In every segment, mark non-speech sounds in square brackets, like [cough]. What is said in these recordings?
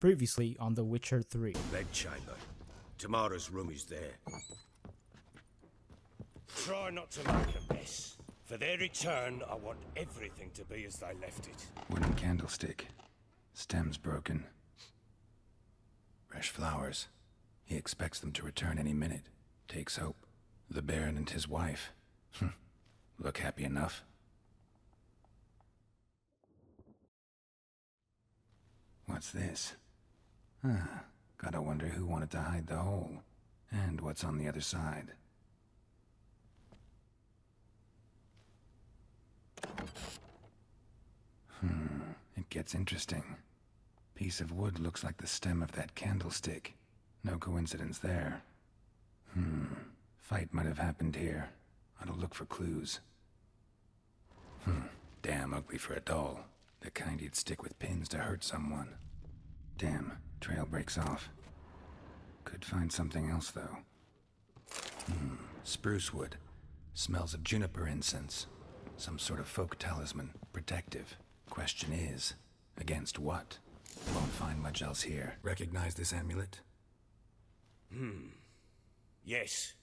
Previously on The Witcher 3. Bedchamber. Tamara's room is there. Try not to make a mess. For their return, I want everything to be as they left it. Wooden candlestick. Stems broken. Fresh flowers. He expects them to return any minute. Takes hope. The Baron and his wife. [laughs] Look happy enough. What's this? Huh. Gotta wonder who wanted to hide the hole. And what's on the other side. Hmm. It gets interesting. Piece of wood looks like the stem of that candlestick. No coincidence there. Hmm. Fight might have happened here. Ought to look for clues. Hmm. Damn ugly for a doll. The kind you'd stick with pins to hurt someone. Damn. Trail breaks off. Could find something else, though. Hmm. Spruce wood. Smells of juniper incense. Some sort of folk talisman. Protective. Question is, against what? Won't find much else here. Recognize this amulet? Hmm. Yes.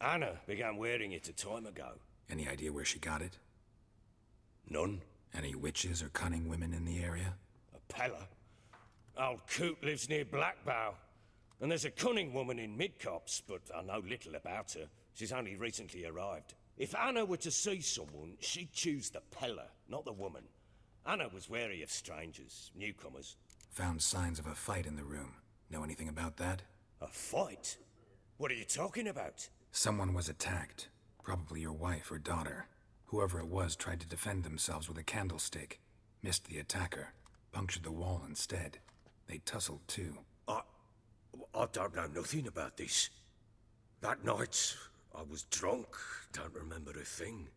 Anna began wearing it a time ago. Any idea where she got it? None. Any witches or cunning women in the area? A Pellar. Old Coot lives near Blackbough. And there's a cunning woman in Midcopse, but I know little about her. She's only recently arrived. If Anna were to see someone, she'd choose the Pellar, not the woman. Anna was wary of strangers, newcomers. Found signs of a fight in the room. Know anything about that? A fight? What are you talking about? Someone was attacked. Probably your wife or daughter. Whoever it was tried to defend themselves with a candlestick. Missed the attacker. Punctured the wall instead. They tussled too. I. I don't know nothing about this. That night, I was drunk, don't remember a thing.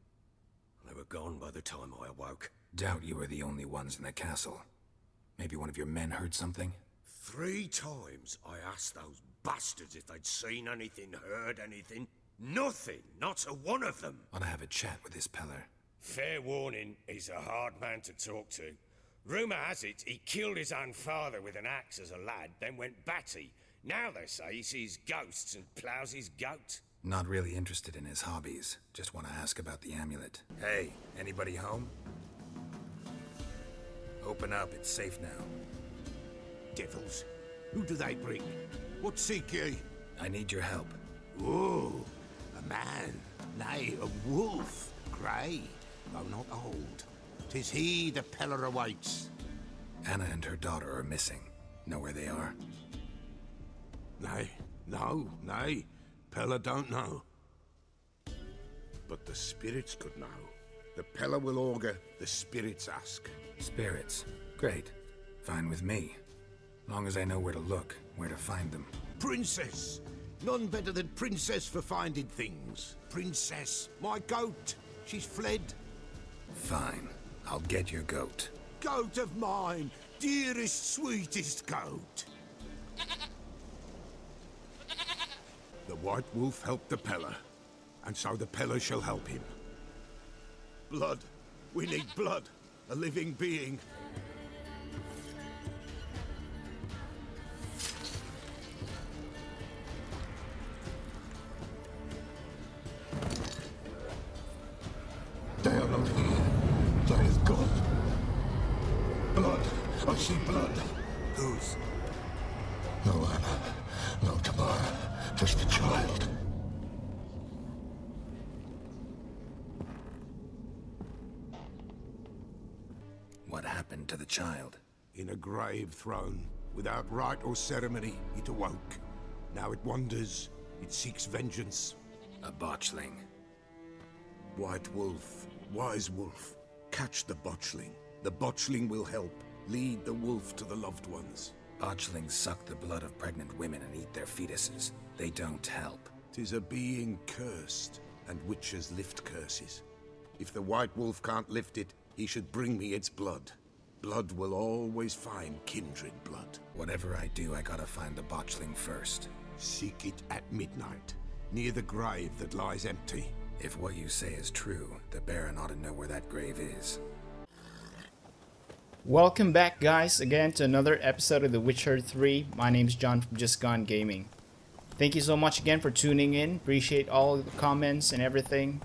They were gone by the time I awoke. Doubt you were the only ones in the castle. Maybe one of your men heard something? Three times I asked those bastards if they'd seen anything, heard anything. Nothing, not a one of them. To have a chat with this Pellar. Fair warning, he's a hard man to talk to. Rumour has it he killed his own father with an axe as a lad, then went batty. Now they say he sees ghosts and ploughs his goat. Not really interested in his hobbies. Just want to ask about the amulet. Hey, anybody home? Open up, it's safe now. Devils. Who do they bring? What seek ye? I need your help. Oh, a man. Nay, a wolf. Grey, though not old. Tis he the Pellar Whites. Anna and her daughter are missing. Know where they are? Nay, no, nay. Pellar don't know. But the spirits could know. The Pellar will augur, the spirits ask. Spirits. Great. Fine with me. Long as I know where to look, where to find them. Princess! None better than Princess for finding things. Princess, my goat. She's fled. Fine. I'll get your goat. Goat of mine, dearest, sweetest goat. The White Wolf helped the Pellar, and so the Pellar shall help him. Blood. We need blood. A living being. Thrown, without rite or ceremony, it awoke. Now it wanders. It seeks vengeance. A botchling. White Wolf, Wise Wolf, catch the botchling. The botchling will help. Lead the wolf to the loved ones. Botchlings suck the blood of pregnant women and eat their fetuses. They don't help. Tis a being cursed, and witches lift curses. If the White Wolf can't lift it, he should bring me its blood. Blood will always find kindred blood. Whatever I do, I gotta find the botchling first. Seek it at midnight, near the grave that lies empty. If what you say is true, the Baron ought to know where that grave is. Welcome back, guys, again to another episode of The Witcher 3. My name's John from Just Gone Gaming. Thank you so much again for tuning in. Appreciate all the comments and everything.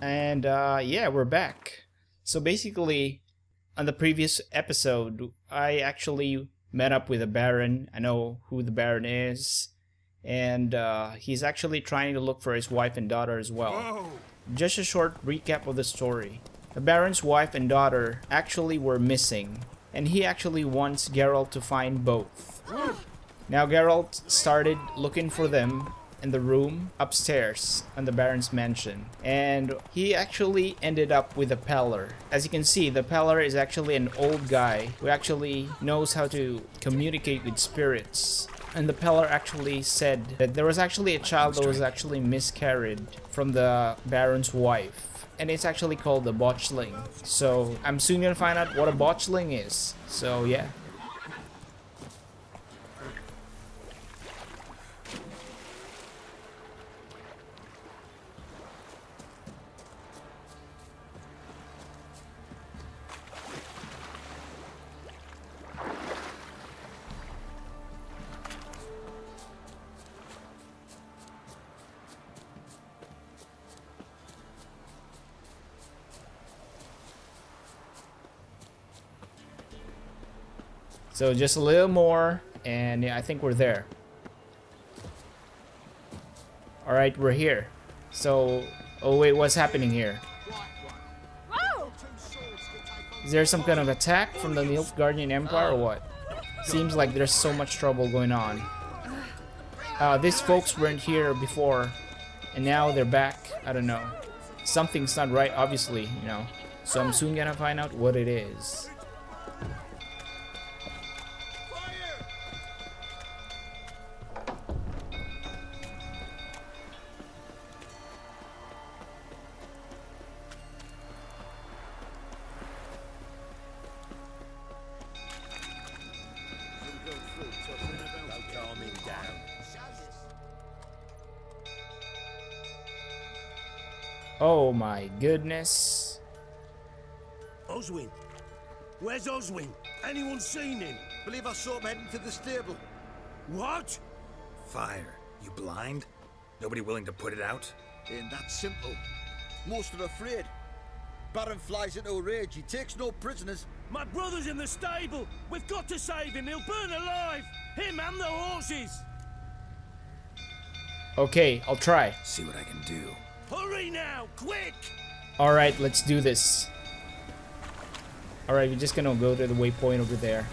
And uh, yeah, we're back. So basically, on the previous episode, I actually met up with a Baron. I know who the Baron is. And uh, he's actually trying to look for his wife and daughter as well. Just a short recap of the story. The Baron's wife and daughter actually were missing, and he actually wants Geralt to find both. Now Geralt started looking for them in the room upstairs on the Baron's mansion, and he actually ended up with a Pellar. As you can see, the Pellar is actually an old guy who actually knows how to communicate with spirits. And the Pellar actually said that there was actually a child that was actually miscarried from the Baron's wife and it's actually called the botchling. So I'm soon gonna find out what a botchling is. So yeah. So just a little more, and yeah, I think we're there. Alright, we're here. So, oh wait, what's happening here? Is there some kind of attack from the Nilfgaardian Empire or what? Seems like there's so much trouble going on. Uh, these folks weren't here before, and now they're back. I don't know. Something's not right, obviously, you know. So I'm soon gonna find out what it is. Goodness. Oswin. Where's Oswin? Anyone seen him? Believe I saw him heading to the stable. What? Fire. You blind? Nobody willing to put it out? Ain't that simple. Most are afraid. Baron flies into a rage. He takes no prisoners. My brother's in the stable. We've got to save him. He'll burn alive. Him and the horses. Okay, I'll try. See what I can do. Hurry now, quick! Alright, let's do this. Alright, we're just gonna go to the waypoint over there.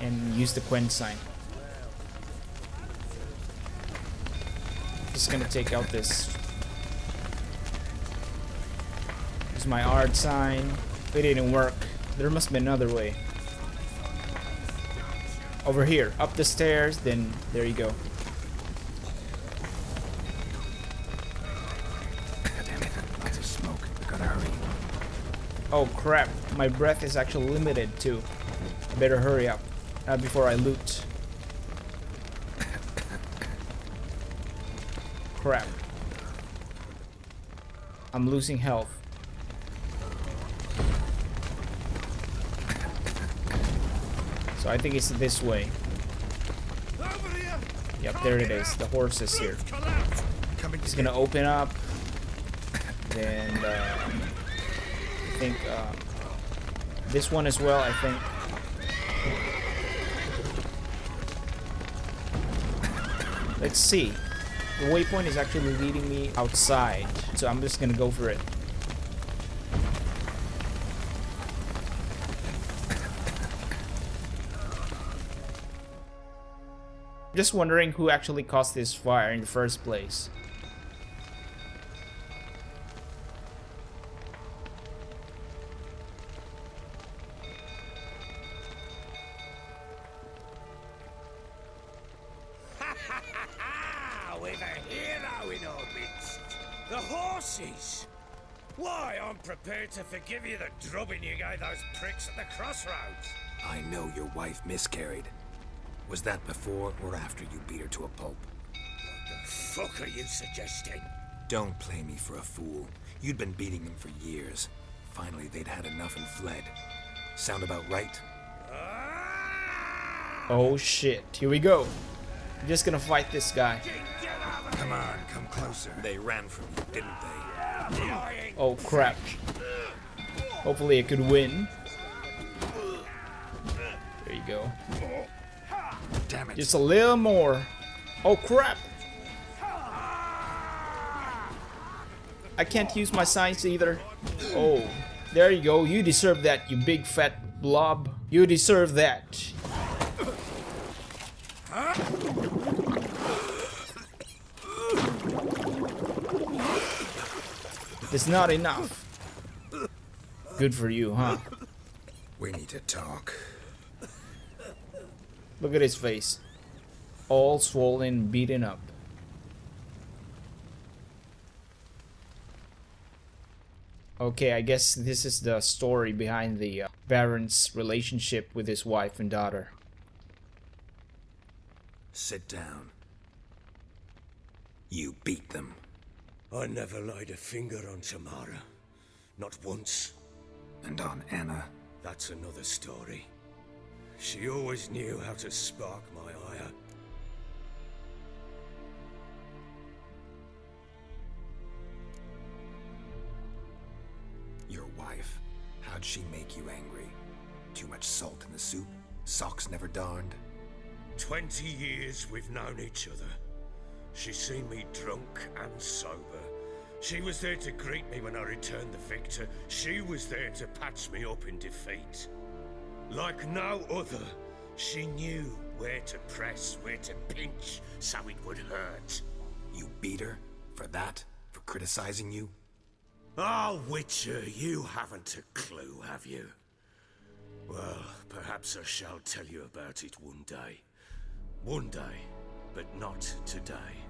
And use the Quen sign. Just gonna take out this. Use my Aard sign. It didn't work. There must be another way. Over here, up the stairs, then there you go. Oh crap, my breath is actually limited too. I better hurry up uh, before I loot. crap. I'm losing health. So I think it's this way. Yep, there it is. The horse is here. He's gonna open up. And uh, think uh, this one as well, I think. Let's see. The waypoint is actually leading me outside, so I'm just gonna go for it. Just wondering who actually caused this fire in the first place. To forgive you the drubbing you gave those pricks at the crossroads. I know your wife miscarried. Was that before or after you beat her to a pulp? What the fuck are you suggesting? Don't play me for a fool. You'd been beating them for years. finally they'd had enough and fled. Sound about right? Ah! Oh shit, here we go. I'm just gonna fight this guy. Come on, come closer. They ran from you, didn't they? Oh crap. Hopefully it could win. There you go. Damn it. Just a little more. Oh crap! I can't use my science either. Oh, there you go. You deserve that, you big fat blob. You deserve that. It's not enough. Good for you, huh? We need to talk. Look at his face. All swollen, beaten up. Okay, I guess this is the story behind the uh, Baron's relationship with his wife and daughter. Sit down. You beat them. I never laid a finger on Tamara. Not once. And on Anna. That's another story. She always knew how to spark my ire. Your wife. How'd she make you angry? Too much salt in the soup? Socks never darned? Twenty years we've known each other. She's seen me drunk and sober. She was there to greet me when I returned the victor. She was there to patch me up in defeat. Like no other, she knew where to press, where to pinch, so it would hurt. You beat her? For that? For criticizing you? Oh, Witcher, you haven't a clue, have you? Well, perhaps I shall tell you about it one day. One day, but not today.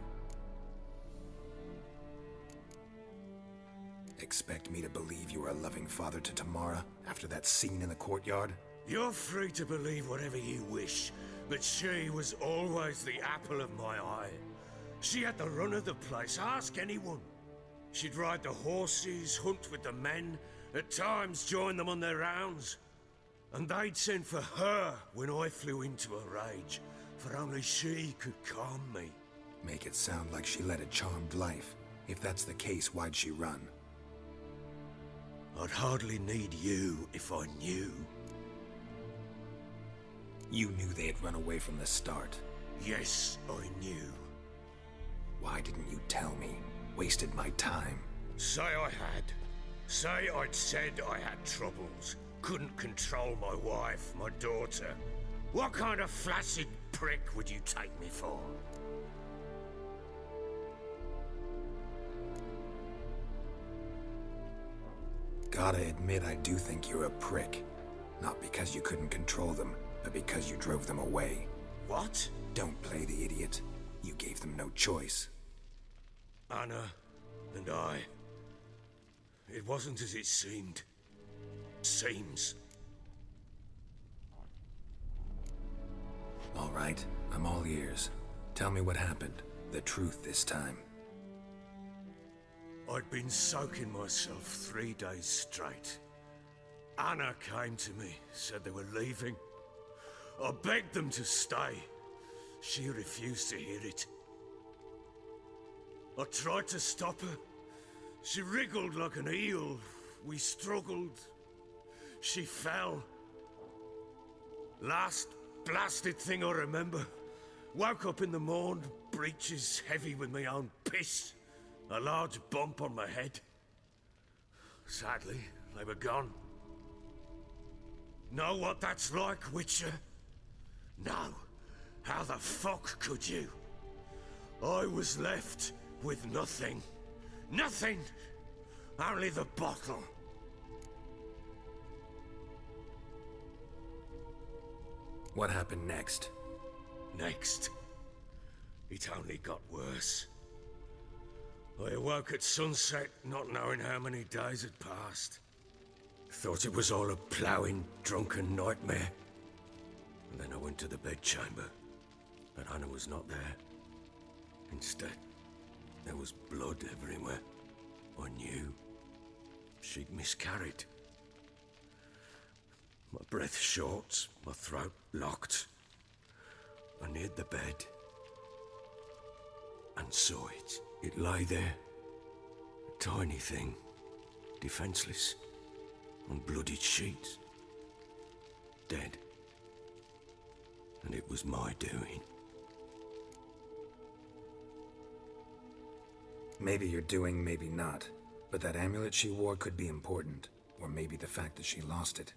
Expect me to believe you are a loving father to Tamara after that scene in the courtyard? You're free to believe whatever you wish, but she was always the apple of my eye. She had the run of the place, ask anyone. She'd ride the horses, hunt with the men, at times join them on their rounds. And they'd send for her when I flew into a rage, for only she could calm me. Make it sound like she led a charmed life. If that's the case, why'd she run? I'd hardly need you if I knew. You knew they had run away from the start. Yes, I knew. Why didn't you tell me? Wasted my time. Say I had. Say I'd said I had troubles. Couldn't control my wife, my daughter. What kind of flaccid prick would you take me for? Gotta admit, I do think you're a prick. Not because you couldn't control them, but because you drove them away. What? Don't play the idiot. You gave them no choice. Anna and I. It wasn't as it seemed. Seems. All right, I'm all ears. Tell me what happened. The truth this time. I'd been soaking myself three days straight. Anna came to me, said they were leaving. I begged them to stay. She refused to hear it. I tried to stop her. She wriggled like an eel. We struggled. She fell. Last blasted thing I remember. Woke up in the morn, breeches heavy with my own piss. A large bump on my head. Sadly, they were gone. Know what that's like, Witcher? No. How the fuck could you? I was left with nothing. Nothing! Only the bottle. What happened next? Next. It only got worse. I awoke at sunset, not knowing how many days had passed. Thought it was all a ploughing, drunken nightmare. And then I went to the bedchamber, but Anna was not there. Instead, there was blood everywhere. I knew. She'd miscarried. My breath short, my throat locked. I neared the bed and saw it. It lay there, a tiny thing, defenseless, on bloodied sheets, dead. And it was my doing. Maybe you're doing, maybe not. But that amulet she wore could be important. Or maybe the fact that she lost it.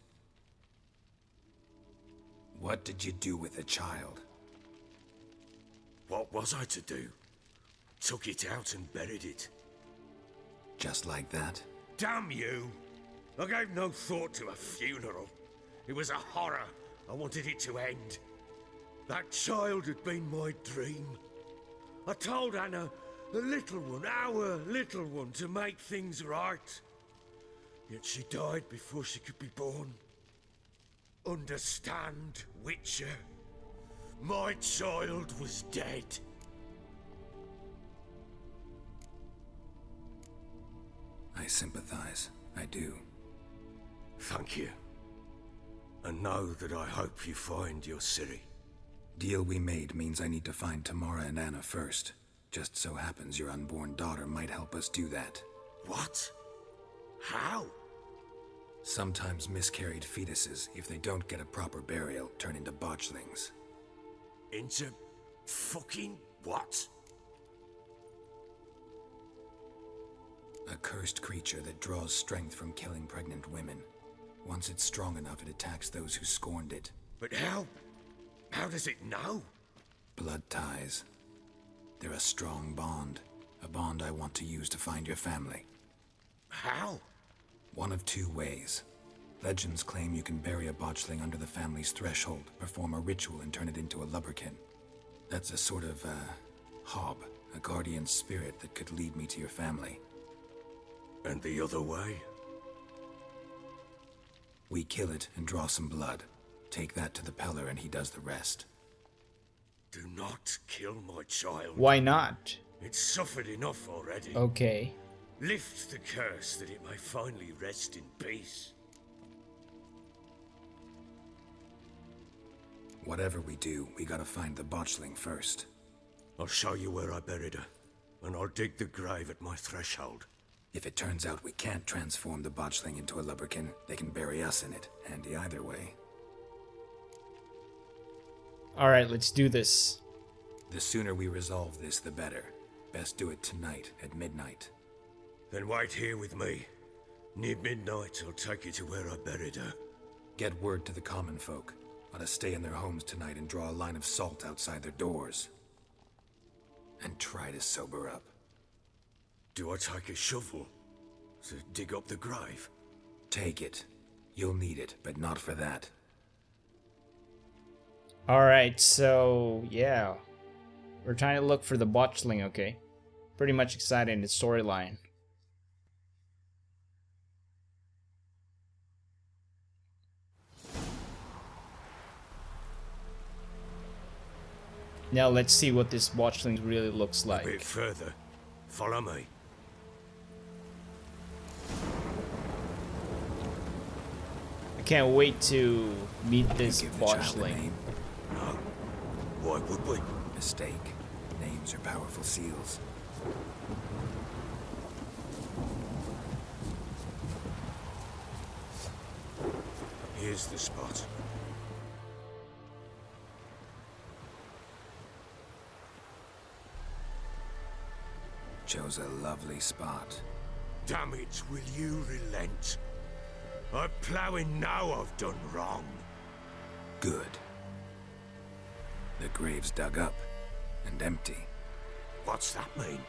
What did you do with the child? What was I to do? Took it out and buried it. Just like that? Damn you! I gave no thought to a funeral. It was a horror. I wanted it to end. That child had been my dream. I told Anna, the little one, our little one, to make things right. Yet she died before she could be born. Understand, Witcher? My child was dead. I sympathize. I do. Thank you. And know that I hope you find your Ciri. Deal we made means I need to find Tamara and Anna first. Just so happens your unborn daughter might help us do that. What? How? Sometimes miscarried fetuses, if they don't get a proper burial, turn into botchlings. Into fucking what? A cursed creature that draws strength from killing pregnant women. Once it's strong enough, it attacks those who scorned it. But how? How does it know? Blood ties. They're a strong bond. A bond I want to use to find your family. How? One of two ways. Legends claim you can bury a botchling under the family's threshold, perform a ritual, and turn it into a lubberkin. That's a sort of, uh, hob, a guardian spirit that could lead me to your family. And the other way? We kill it and draw some blood. Take that to the Pellar and he does the rest. Do not kill my child. Why not? It's suffered enough already. Okay. Lift the curse that it may finally rest in peace. Whatever we do, we gotta find the botchling first. I'll show you where I buried her, and I'll dig the grave at my threshold. If it turns out we can't transform the botchling into a lubberkin, they can bury us in it. Handy either way. Alright, let's do this. The sooner we resolve this, the better. Best do it tonight, at midnight. Then wait here with me. Near midnight, I'll take you to where I buried her. Get word to the common folk. Let us stay in their homes tonight and draw a line of salt outside their doors. And try to sober up. Do I take a shovel to dig up the grave? Take it. You'll need it, but not for that. Alright, so yeah. We're trying to look for the botchling, okay? Pretty much excited in the storyline. Now let's see what this botchling really looks like. A bit like. further. Follow me. Can't wait to meet this Give the child a botchling. No. Why would we? Mistake. Names are powerful seals. Here's the spot. Chose a lovely spot. Damn it, will you relent? I'm ploughing now I've done wrong. Good. The grave's dug up and empty. What's that mean?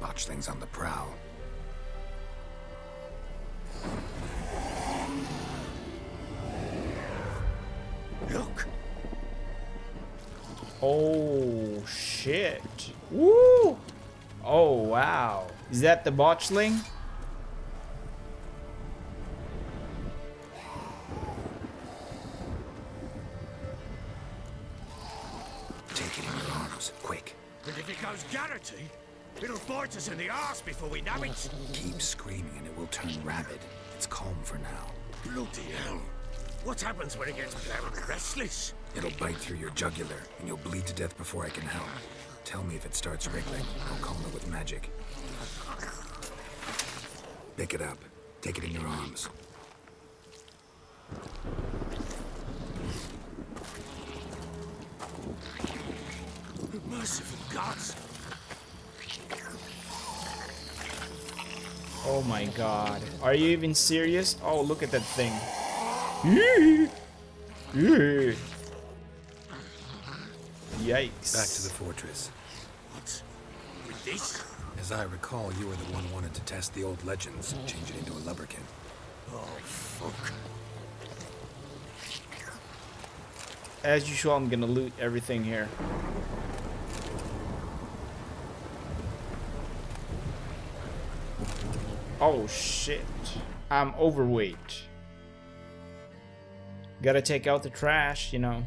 Botchling's on the prowl. Look! Oh shit. Woo! Oh wow. Is that the botchling? Before we know it. Keep screaming and it will turn rabid. It's calm for now. Bloody hell. What happens when it gets very restless? It'll bite through your jugular, and you'll bleed to death before I can help. Tell me if it starts wriggling. I'll calm it with magic. Pick it up. Take it in your arms. Merciful gods! Oh my god. Are you even serious? Oh, look at that thing. Yikes. Back to the fortress. What? With this? As I recall, you were the one wanted to test the old legends, change it into a lubberkin. Oh, fuck. As usual, I'm gonna loot everything here. Oh shit. I'm overweight. Gotta take out the trash, you know.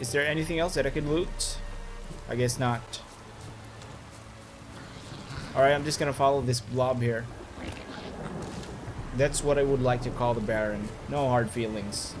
Is there anything else that I can loot? I guess not. Alright, I'm just gonna follow this blob here. That's what I would like to call the Baron. No hard feelings.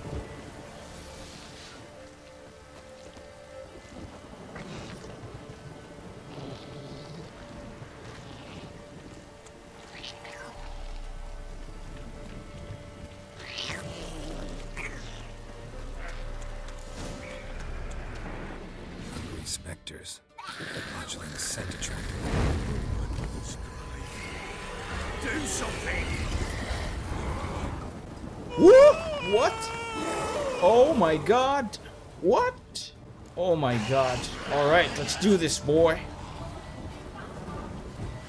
Do this, boy.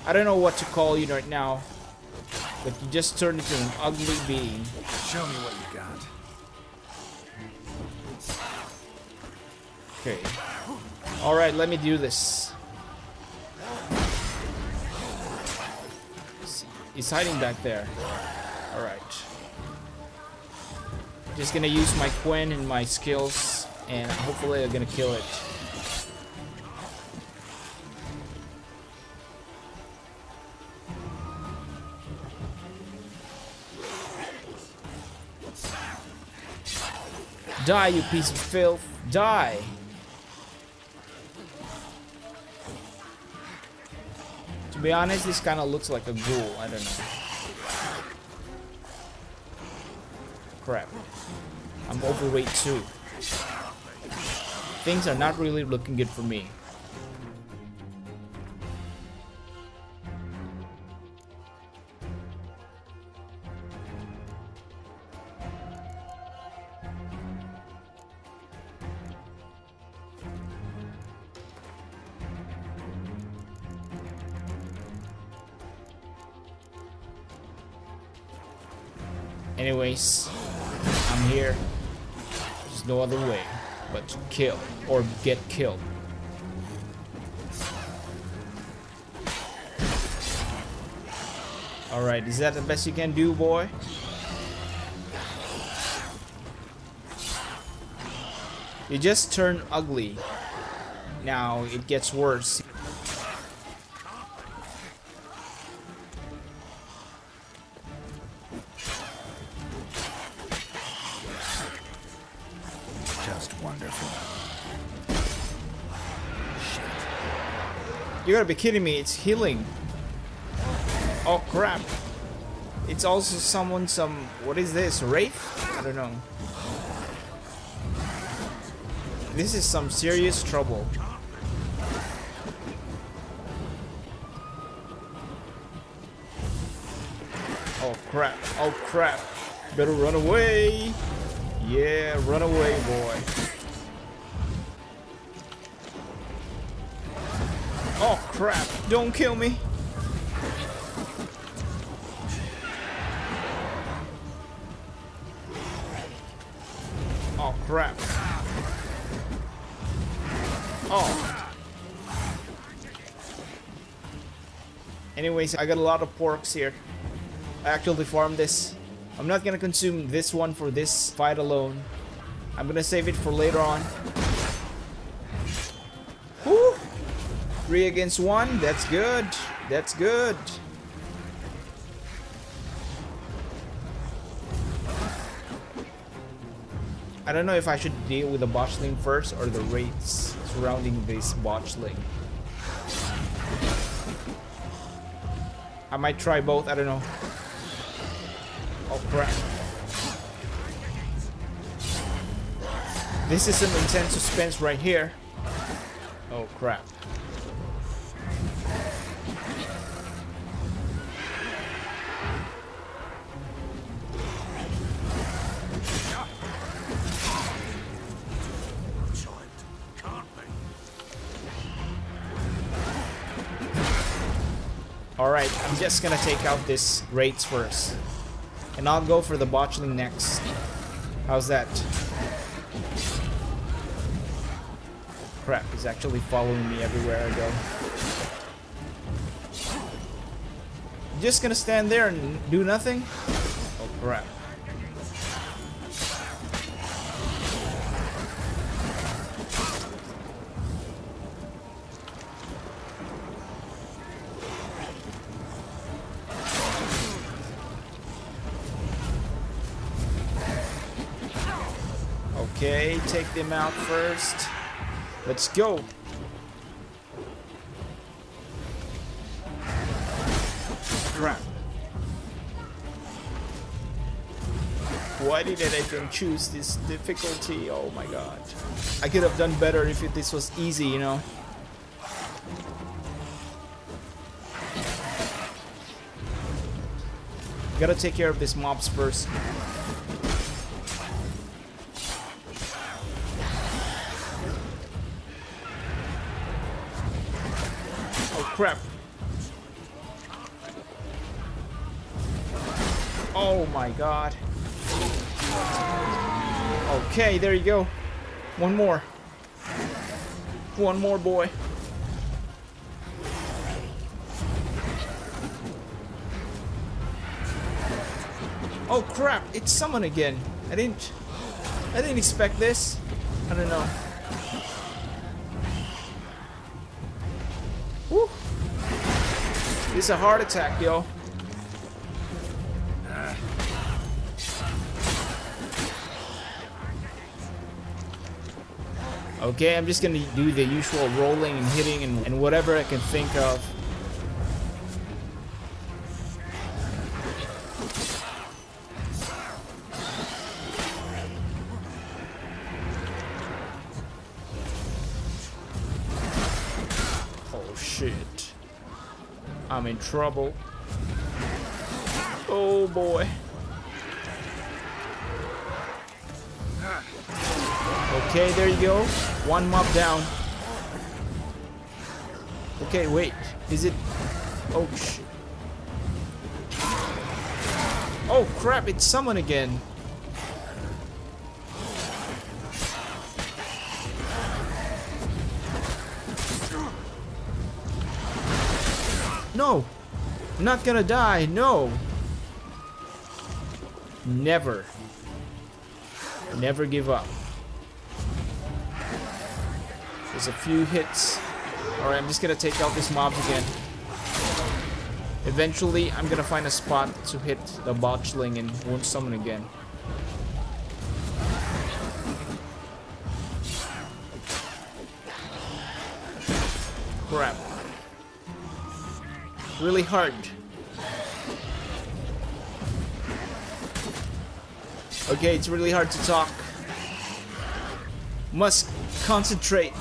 I don't know what to call you right now, but you just turned into an ugly being. Show me what you got. Okay. Alright, let me do this. He's hiding back there. Alright. Just gonna use my Quen and my skills, and hopefully I'm gonna kill it. Die, you piece of filth. Die. To be honest, this kind of looks like a ghoul. I don't know. Crap. I'm overweight too. Things are not really looking good for me. Anyways, I'm here. There's no other way but to kill or get killed. Alright, is that the best you can do, boy? You just turn ugly. Now it gets worse. Gotta be kidding me, it's healing. Oh crap. It's also someone some what is this? Wraith? I don't know. This is some serious trouble. Oh crap. Oh crap. Better run away. Yeah, run away, boy. Crap. Don't kill me. Oh crap. Oh. Anyways, I got a lot of porks here. I actually farmed this. I'm not gonna consume this one for this fight alone. I'm gonna save it for later on. Three against one. That's good. That's good. I don't know if I should deal with the botchling first or the wraiths surrounding this botchling. I might try both, I don't know. Oh crap. This is some intense suspense right here. Oh crap. Alright, I'm just gonna take out this wraiths first. And I'll go for the botchling next. How's that? Crap, he's actually following me everywhere I go. Just gonna stand there and do nothing? Oh crap. Them out first. Let's go. Crap. Why did I even choose this difficulty? Oh my god. I could have done better if it, this was easy, you know? Gotta take care of these mobs first. Crap. Oh my god. Okay, there you go. One more. One more boy. Oh crap, it's someone again. I didn't I didn't expect this. I don't know. Is a heart attack, yo. Okay, I'm just gonna do the usual rolling and hitting and, and whatever I can think of. Trouble. Oh boy. Okay, there you go. One mob down. Okay, wait. Is it... Oh, shit. Oh, crap. It's someone again. I'm not gonna die. No. Never. Never give up. There's a few hits. Alright, I'm just gonna take out this mob again. Eventually, I'm gonna find a spot to hit the botchling and wound someone again. Crap. Really hard. Okay, it's really hard to talk. Must concentrate.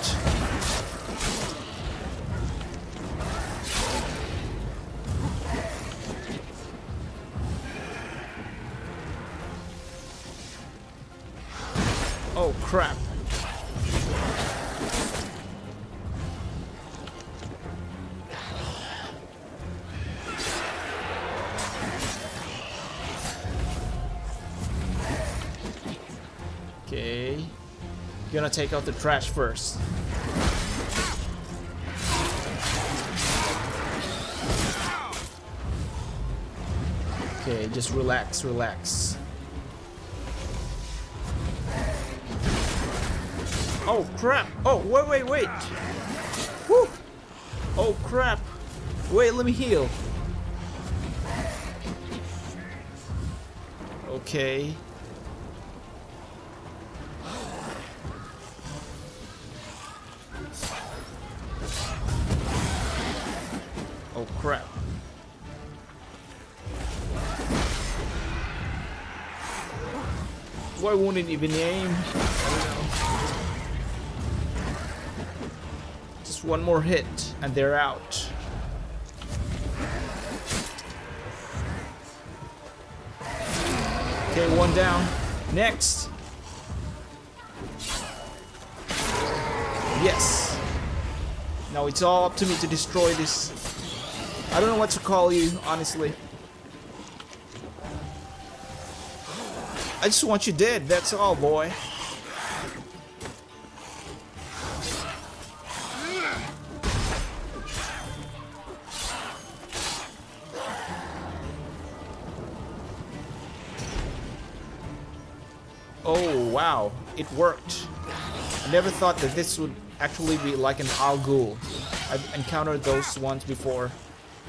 Oh crap. Gonna take out the trash first. Okay, just relax, relax. Oh crap! Oh, wait, wait, wait! Woo! Oh crap! Wait, let me heal. Okay. Won't even aim? Just one more hit and they're out. Okay, one down. Next. Yes. Now it's all up to me to destroy this. I don't know what to call you, honestly. I just want you dead, that's all, boy. Oh, wow. It worked. I never thought that this would actually be like an alghoul. I've encountered those ones before.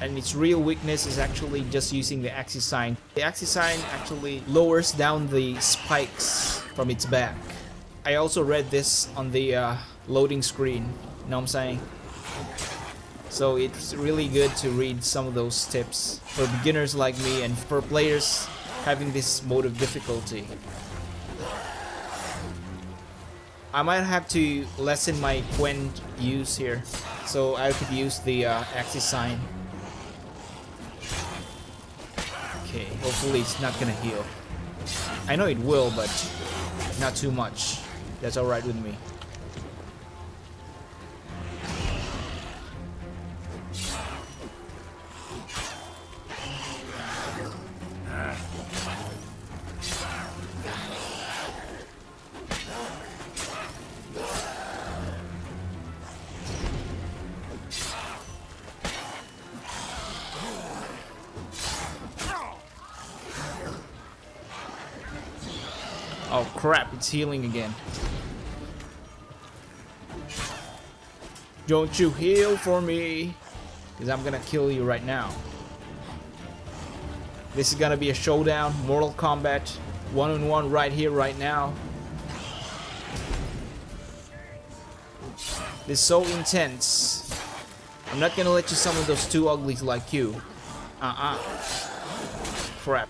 And its real weakness is actually just using the Axii sign. The Axii sign actually lowers down the spikes from its back. I also read this on the uh, loading screen. You know what I'm saying? So it's really good to read some of those tips for beginners like me and for players having this mode of difficulty. I might have to lessen my Quen use here, so I could use the uh, Axii sign. Okay, hopefully it's not gonna heal. I know it will, but not too much. That's alright with me. Crap, it's healing again. Don't you heal for me, because I'm gonna kill you right now. This is gonna be a showdown, Mortal Kombat, one on one right here, right now. Is so intense. I'm not gonna let you summon those two uglies like you. Uh-uh. Crap.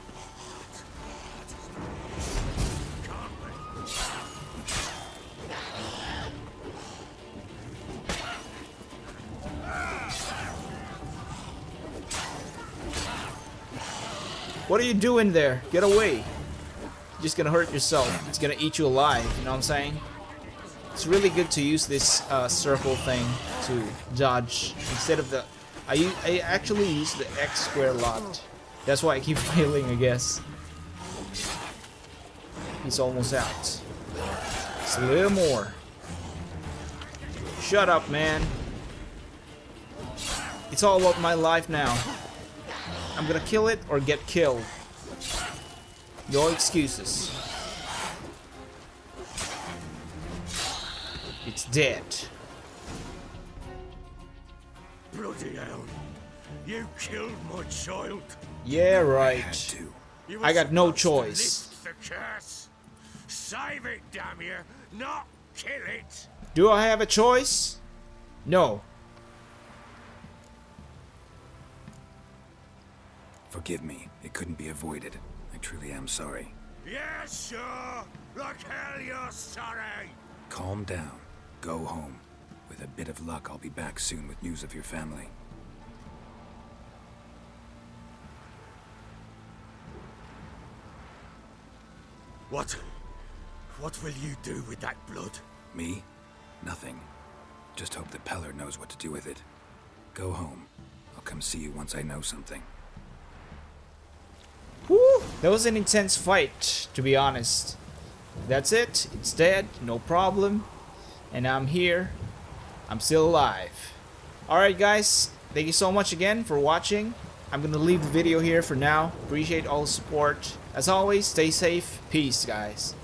What are you doing there? Get away. You're just gonna hurt yourself. It's gonna eat you alive, you know what I'm saying? It's really good to use this uh, circle thing to dodge instead of the... I, I actually use the X square a lot. That's why I keep [laughs] failing, I guess. He's almost out. It's a little more. Shut up, man. It's all about my life now. I'm gonna kill it or get killed. No excuses. It's dead. Bloody hell. You killed my child. Yeah, Had right. to. I got no choice. lift the curse. Save it, damn you, not kill it. Do I have a choice? No. Forgive me. It couldn't be avoided. I truly am sorry. Yeah, sure. Like hell you're sorry. Calm down. Go home. With a bit of luck, I'll be back soon with news of your family. What? What will you do with that blood? Me? Nothing. Just hope that Pellar knows what to do with it. Go home. I'll come see you once I know something. That was an intense fight, to be honest. That's it. It's dead. No problem. And I'm here. I'm still alive. Alright guys, thank you so much again for watching. I'm gonna leave the video here for now. Appreciate all the support. As always, stay safe. Peace, guys.